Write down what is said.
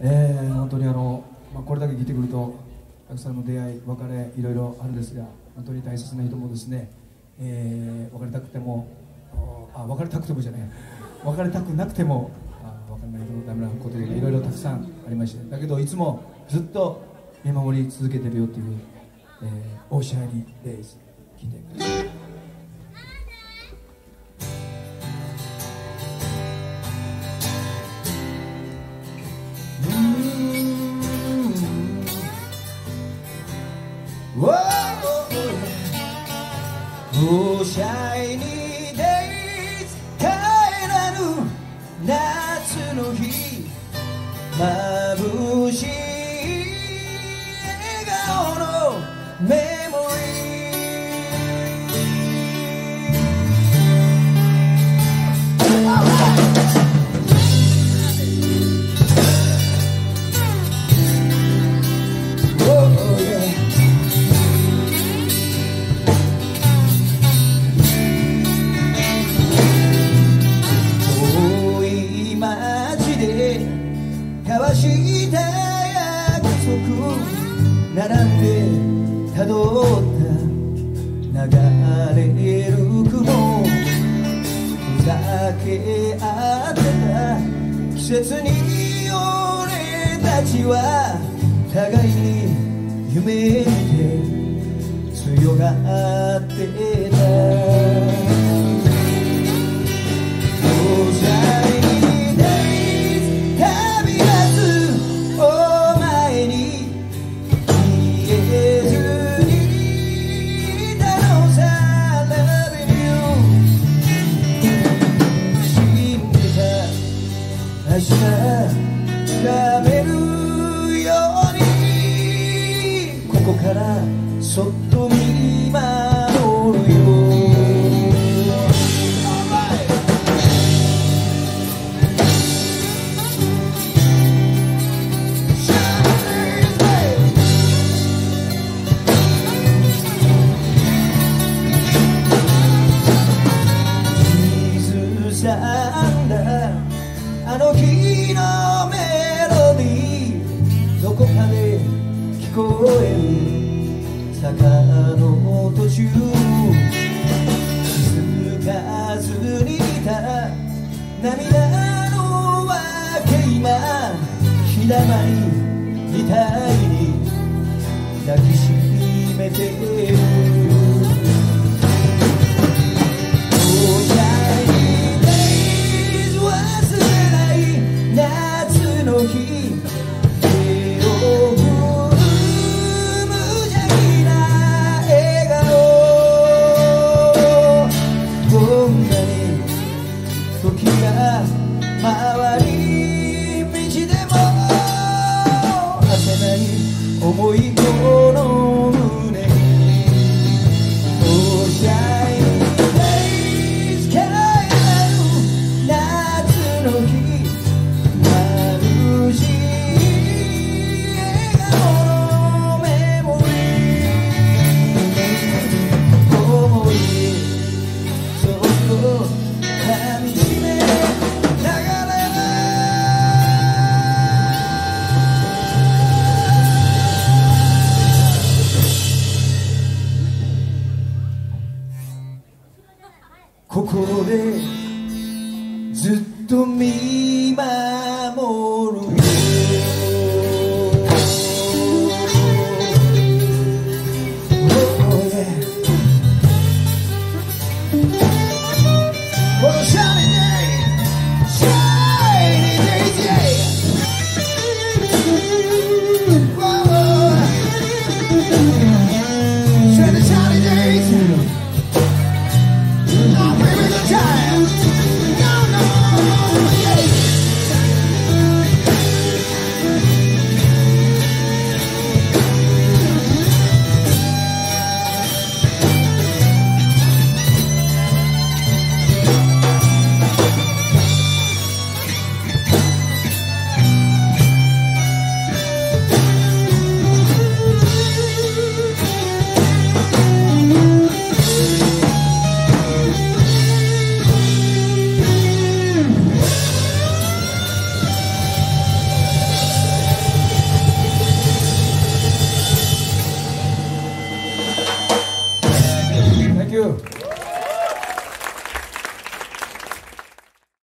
えー、本当にあの、まあ、これだけ聞いてくるとたくさんの出会い別れいろいろあるんですが本当に大切な人もですね、えー、別れたくてもあ別れたくてもじゃない別れたくなくてもあ分かんないとダメなことがいろいろたくさんありましてだけどいつもずっと見守り続けてるよという、えー、オーシャーニー・デイズ聞いてください。シャイニーデイズ帰らぬ夏の日眩しい並んでたどった流れる雲ふざけ合ってた季節に俺たちは互いに夢見て強がってた確かめるように。ここからそっと見守るよ。水さんだ。あの日のメロディーどこかで聞こえる坂の途中気づかずにいた。涙のわけ今ひだまりみたいに抱きしめてる。ここでずっと見ます Valeu.